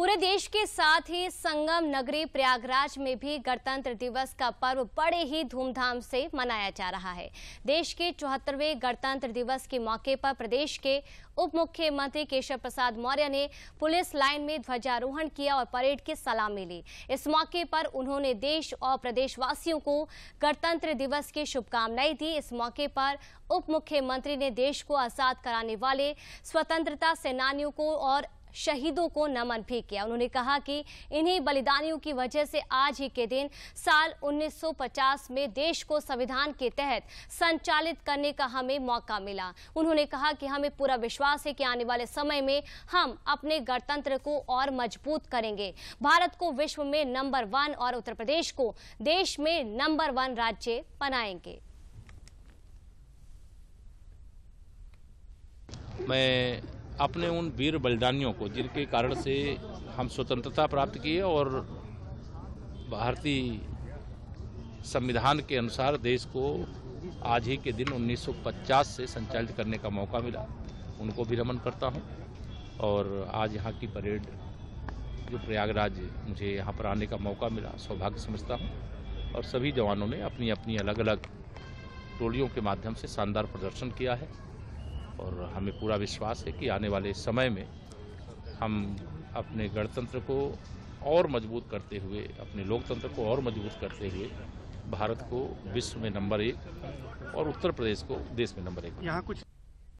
पूरे देश के साथ ही संगम नगरी प्रयागराज में भी गणतंत्र दिवस का पर्व बड़े ही धूमधाम से मनाया जा रहा है। देश के चौहत्तरवें गणतंत्र दिवस के मौके पर प्रदेश के उप मुख्यमंत्री केशव प्रसाद मौर्य ने पुलिस लाइन में ध्वजारोहण किया और परेड की सलामी ली। इस मौके पर उन्होंने देश और प्रदेशवासियों को गणतंत्र दिवस की शुभकामनाएँ दी। इस मौके पर उप मुख्यमंत्री ने देश को आज़ाद कराने वाले स्वतंत्रता सेनानियों को और शहीदों को नमन भी किया। उन्होंने कहा कि इन्हीं बलिदानियों की वजह से आज ही के दिन साल 1950 में देश को संविधान के तहत संचालित करने का हमें मौका मिला। उन्होंने कहा कि हमें पूरा विश्वास है कि आने वाले समय में हम अपने गणतंत्र को और मज़बूत करेंगे। भारत को विश्व में नंबर वन और उत्तर प्रदेश को देश में नंबर वन राज्य बनाएँगे। मैं अपने उन वीर बलिदानियों को, जिनके कारण से हम स्वतंत्रता प्राप्त किए और भारतीय संविधान के अनुसार देश को आज ही के दिन 1950 से संचालित करने का मौका मिला, उनको भी रमन करता हूँ। और आज यहाँ की परेड, जो प्रयागराज मुझे यहाँ पर आने का मौका मिला, सौभाग्य समझता हूँ। और सभी जवानों ने अपनी अपनी अलग अलग टोलियों के माध्यम से शानदार प्रदर्शन किया है। और हमें पूरा विश्वास है कि आने वाले समय में हम अपने गणतंत्र को और मज़बूत करते हुए, अपने लोकतंत्र को और मज़बूत करते हुए भारत को विश्व में नंबर एक और उत्तर प्रदेश को देश में नंबर एक। यहाँ कुछ